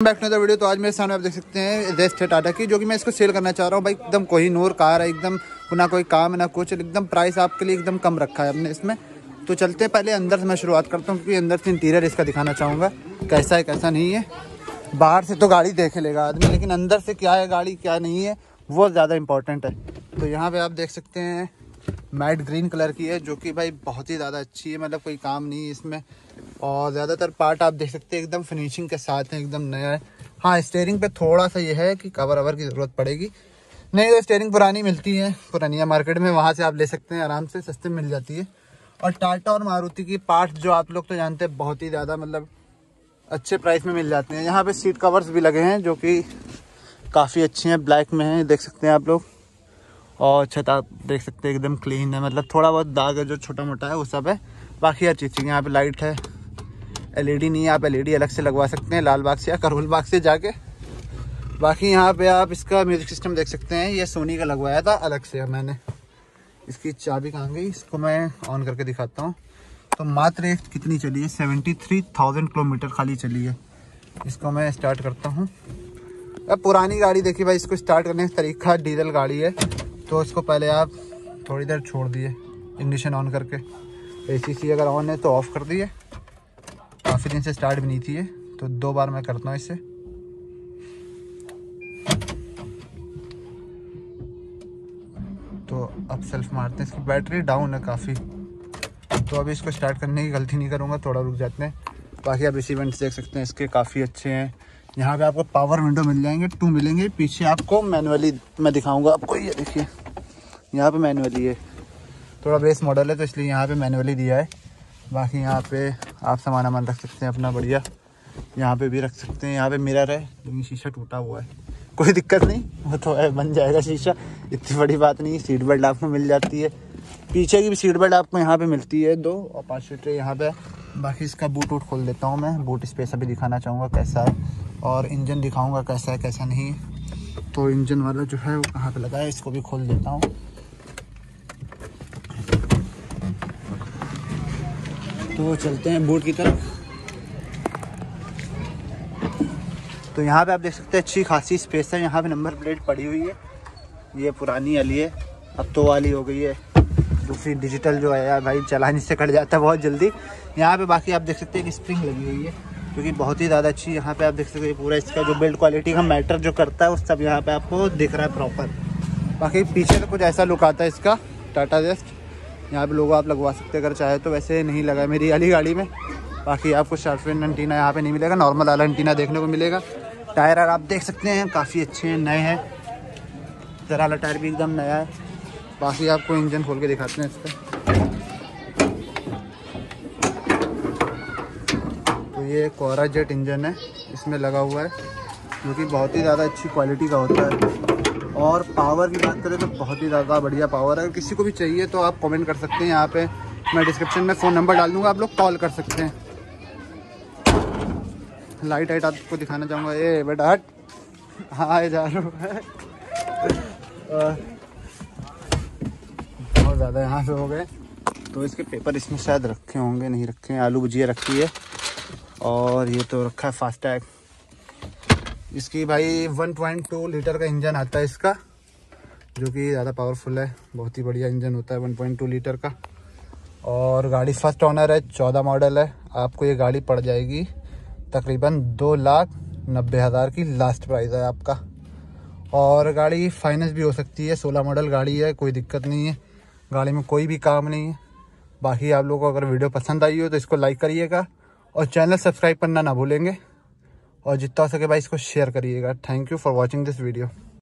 Back to video तो आज मेरे सामने आप देख सकते हैं रेस्ट है टाटा की, जो कि मैं इसको सेल करना चाह रहा हूँ। भाई, एकदम कोई नूर कार है, एकदम ना कोई काम है ना कुछ, एकदम प्राइस आपके लिए एकदम कम रखा है हमने इसमें। तो चलते हैं, पहले अंदर से मैं शुरुआत करता हूँ, क्योंकि अंदर से इंटीरियर इसका दिखाना चाहूँगा। कैसा है, कैसा नहीं है। बाहर से तो गाड़ी देख लेगा आदमी, लेकिन अंदर से क्या है गाड़ी, क्या नहीं है, वो ज़्यादा इंपॉर्टेंट है। तो यहाँ पे आप देख सकते हैं मैट ग्रीन कलर की है, जो कि भाई बहुत ही ज़्यादा अच्छी है मतलब कोई काम नहीं है इसमें। और ज़्यादातर पार्ट आप देख सकते हैं, एकदम फिनिशिंग के साथ है, एकदम नया है। हाँ स्टेयरिंग पे थोड़ा सा ये है कि कवर अवर की ज़रूरत पड़ेगी। नहीं तो स्टेयरिंग पुरानी मिलती है, पुरानिया मार्केट में, वहाँ से आप ले सकते हैं, आराम से, सस्ते मिल जाती है। और टाटा और मारुति की पार्ट जो आप लोग तो जानते हैं, बहुत ही ज़्यादा मतलब अच्छे प्राइस में मिल जाते हैं। यहाँ पे सीट कवर्स भी लगे हैं, जो कि काफ़ी अच्छी हैं ब्लैक में हैं, देख सकते हैं आप लोग। और छत आप देख सकते हैं एकदम क्लीन है। मतलब थोड़ा बहुत दाग है, जो छोटा मोटा है, वो सब है। बाकी हर चीज़ यहाँ पे लाइट है। एलईडी नहीं है, आप एलईडी अलग से लगवा सकते हैं, लाल बाग से या करोल बाग से जाके। बाकी यहाँ पे आप इसका म्यूज़िक सिस्टम देख सकते हैं। ये सोनी का लगवाया था, अलग से मैंने। इसकी चाबी कहाँ गई? इसको मैं ऑन करके दिखाता हूँ। तो मात्र कितनी चली है? सेवेंटी थ्री थाउज़ेंड किलोमीटर खाली चली है। इसको मैं स्टार्ट करता हूँ। अब पुरानी गाड़ी देखिए भाई, इसको स्टार्ट करने का तरीका डीजल गाड़ी है। तो इसको पहले आप थोड़ी देर छोड़ दिए इंडिशन ऑन करके। ए सी अगर ऑन है तो ऑफ़ कर दिए। काफ़ी दिन से स्टार्ट भी नहीं थी ये तो दो बार मैं करता हूँ इससे तो अब सेल्फ मारते हैं, इसकी बैटरी डाउन है काफ़ी। तो अभी इसको स्टार्ट करने की गलती नहीं करूँगा, थोड़ा रुक जाते हैं। बाकी आप इस इवेंट्स देख सकते हैं, इसके काफ़ी अच्छे हैं। यहाँ पे आपको पावर विंडो मिल जाएँगे टू मिलेंगे। पीछे आपको मैनुअली मैं दिखाऊँगा आपको, ये देखिए। यहाँ पे मैनुअली है थोड़ा बेस मॉडल है तो इसलिए यहाँ पे मैनुअली दिया है। बाकी यहाँ पे आप सामान वामान रख सकते हैं, अपना बढ़िया। यहाँ पे भी रख सकते हैं, यहाँ पे मिरर है लेकिन शीशा टूटा हुआ है। कोई दिक्कत नहीं, वो तो है, बन जाएगा शीशा। इतनी बड़ी बात नहीं सीट बेल्ट आपको मिल जाती है। पीछे की भी सीट बेल्ट आपको यहाँ पे मिलती है, दो, और पाँच सीटें यहाँ पे। बाकी इसका बूट वूट खोल देता हूँ मैं। बूट स्पेस अभी दिखाना चाहूँगा कैसा है। और इंजन दिखाऊँगा कैसा है, कैसा नहीं। तो इंजन वाला जो है वो कहाँ पे लगा है, इसको भी खोल देता हूँ। तो चलते हैं बोट की तरफ़। तो यहाँ पे आप देख सकते हैं, अच्छी खासी स्पेस है। यहाँ पे नंबर प्लेट पड़ी हुई है। ये पुरानी वाली है। अब तो वाली हो गई है। दूसरी डिजिटल जो है यार भाई, चलाने से कट जाता है बहुत जल्दी। यहाँ पे बाकी आप देख सकते हैं कि स्प्रिंग लगी हुई है। क्योंकि बहुत ही ज़्यादा अच्छी यहाँ पे आप देख सकते हैं पूरा इसका जो बिल्ड क्वालिटी का मैटर जो करता है, वो सब यहाँ पे आपको दिख रहा है प्रॉपर बाकी पीछे तो कुछ ऐसा लुक आता है इसका टाटा जेस्ट यहाँ पे लोगो आप लगवा सकते हैं, अगर चाहे तो वैसे नहीं लगा मेरी वाली गाड़ी में। बाकी आपको शार्टफिन एंटीना यहाँ पर नहीं मिलेगा नॉर्मल वाला एंटीना देखने को मिलेगा। टायर आप देख सकते हैं, काफ़ी अच्छे हैं, नए हैं। ज़रा टायर भी एकदम नया है। बाकी आपको इंजन खोल के दिखाते हैं इसका। ये कोरा जेट इंजन है, इसमें लगा हुआ है, जो कि बहुत ही ज़्यादा अच्छी क्वालिटी का होता है। और पावर की बात करें तो बहुत ही ज़्यादा बढ़िया पावर है। अगर किसी को भी चाहिए तो आप कमेंट कर सकते हैं, यहाँ पे मैं डिस्क्रिप्शन में फ़ोन नंबर डाल दूँगा, आप लोग कॉल कर सकते हैं। लाइट हाइट आपको दिखाना चाहूँगा। ये बेटा, हट। हाँ जा रहा है। बहुत ज़्यादा यहाँ से हो गए। तो इसके पेपर इसमें शायद रखे होंगे, नहीं रखे हैं। आलू भुजिया रखी है। और ये तो रखा है फास्टैग इसकी भाई 1.2 लीटर का इंजन आता है इसका, जो कि ज़्यादा पावरफुल है। बहुत ही बढ़िया इंजन होता है 1.2 लीटर का। और गाड़ी फ़र्स्ट ऑनर है, चौदह मॉडल है। आपको ये गाड़ी पड़ जाएगी तकरीबन दो लाख नब्बे हज़ार की लास्ट प्राइस है आपका। और गाड़ी फाइनेंस भी हो सकती है, सोलह मॉडल गाड़ी है, कोई दिक्कत नहीं है। गाड़ी में कोई भी काम नहीं है। बाकी आप लोगों को अगर वीडियो पसंद आई हो तो इसको लाइक करिएगा। और चैनल सब्सक्राइब करना ना भूलेंगे। और जितना हो सके भाई इसको शेयर करिएगा। Thank you for watching this video